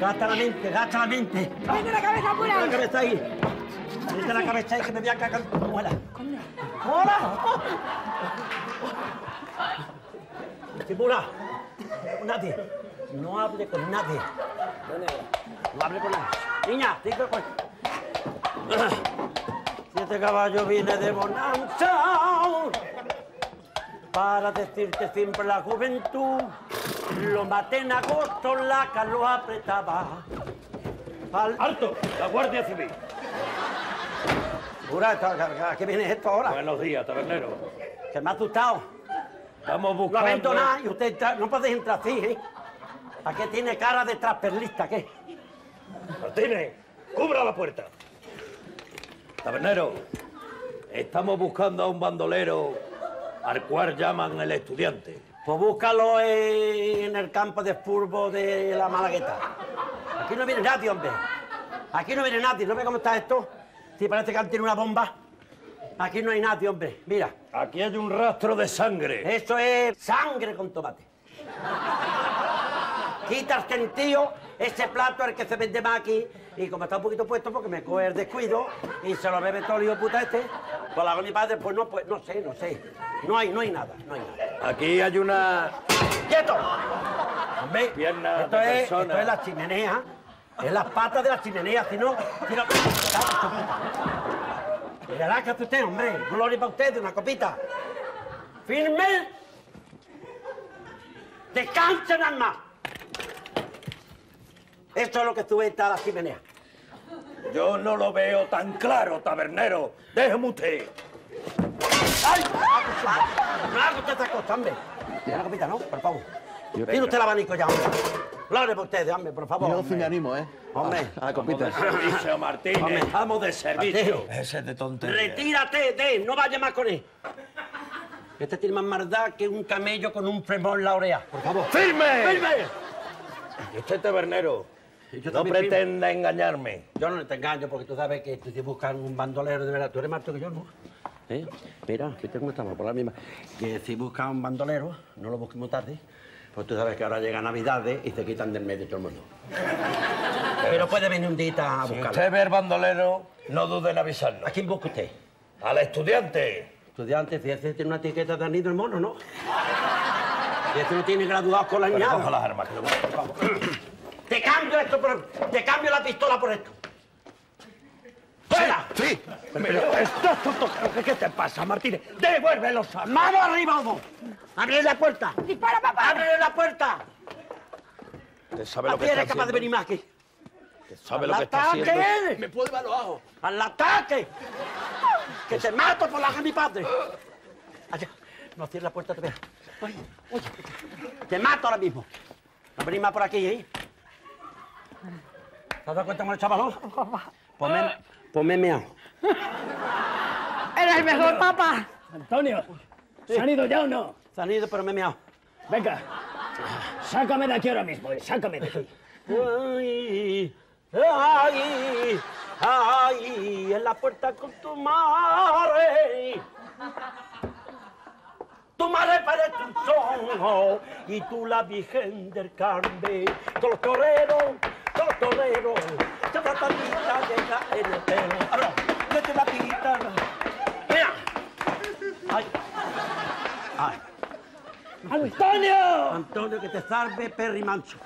gasta la mente, gasta la mente. ¡Mete la cabeza por Mete la ahí! cabeza ahí. Mete la cabeza ahí que me voy a cagar muela. ¡Hola! Simula, nadie. No hable con nadie. No hable con nadie. Niña, diga con... Si este caballo viene de bonanza para decirte siempre la juventud. Lo maté en agosto, la calor apretaba. Al... ¡Alto! La Guardia Civil. Jura, ¿a a qué viene esto ahora? Buenos días, tabernero. Que me ha asustado. Estamos buscando... visto nada y usted no puede entrar así, ¿eh? ¿A qué tiene cara de trasperlista, qué? Martínez, cubra la puerta. Tabernero, estamos buscando a un bandolero al cual llaman el estudiante. Pues búscalo en el campo de furbo de la Malagueta. Aquí no viene nadie, hombre. Aquí no viene nadie. ¿No ve cómo está esto? Si parece que han tirado una bomba. Aquí no hay nadie, hombre. Mira, Aquí hay un rastro de sangre. eso es sangre con tomate. Quita el gentío, ese plato es el que se vende más aquí. Y como está un poquito puesto, porque me coge el descuido y se lo bebe todo el hijo puta este. Pues la mi padre, pues no, pues no sé, no sé. No hay, no hay nada, no hay nada. Aquí hay una... ¡Quieto! Pierna esto, de es, persona. esto es la chimenea. Es las patas de la chimenea, si no... Si no Relájate usted, hombre. Gloria para usted, una copita. ¡Firme! ¡Descansen, alma! Esto es lo que estuve en la chimenea. Yo no lo veo tan claro, tabernero. Déjeme usted. ¡Ay! No haga usted estas cosas, hombre. Una copita, ¿no? Por favor. Tiene usted el abanico ya, hombre. Gloria para ustedes, hombre, por favor. Yo sí me animo, ¿eh? Hombre. A la copita. Servicio, Martínez. Hombre. Estamos de servicio. Mateo. Ese es de tontería. Retírate de, no vaya más con él. Este tiene más maldad que un camello con un fremón en la oreja. Por favor. ¡Firme! ¡Firme! Y usted, tabernero, Yo no pretenda engañarme. Yo no te engaño porque tú sabes que tú te buscas un bandolero de verdad. Tú eres más alto que yo, ¿no? ¿Eh? Mira, fíjate cómo estamos, por la misma. Que si buscas un bandolero, no lo busquemos tarde. Pues tú sabes que ahora llega Navidades y se quitan del medio todo el mundo. Pero puede venir un día a Si buscarlo. usted ve el bandolero, no dude en avisarnos. ¿A quién busca usted? Al estudiante. Estudiante, si ese tiene una etiqueta de anillo el mono, ¿no? Si ese no tiene graduado con la Pero ñada. coja las armas, que lo voy a- Te cambio esto por... Te cambio la pistola por esto. ¡Fuera! Sí. Pero estás tonto. ¿Qué- ¿Qué te pasa, Martínez? ¡Devuelve los armas! ¡Mano arriba! ¡Abre la puerta! ¡Dispara, papá! ¡Abre la puerta! ¿Usted sabe lo ¿A que quién está eres capaz de venir más aquí? ¿Usted sabe lo ¡Al que está haciendo? ataque! Me puede llevar los ajos. ¡Al ataque! ¡Que te mato por la de mi padre! Allá. No cierres la puerta, te veas. Oye, oye, te mato ahora mismo. No venís más por aquí, ¿eh? ¿Te has dado cuenta cómo el chavalón? Ponme, ponme meao. ¡Eres el mejor, papá! Antonio, ¿se han ido ya o no? Se han ido, pero me meado. Venga, sácame de aquí ahora mismo, eh, sácame de aquí. Ay, ay, ay, en la puerta con tu madre. Tu madre parece un son y tú la virgen del Carmen. Con los toreros, con los toreros, se va patita llega en el pelo. Ahora, mete la pita. Mira. Ay. Ay. ¡Antonio! Antonio, que te salve, mancho.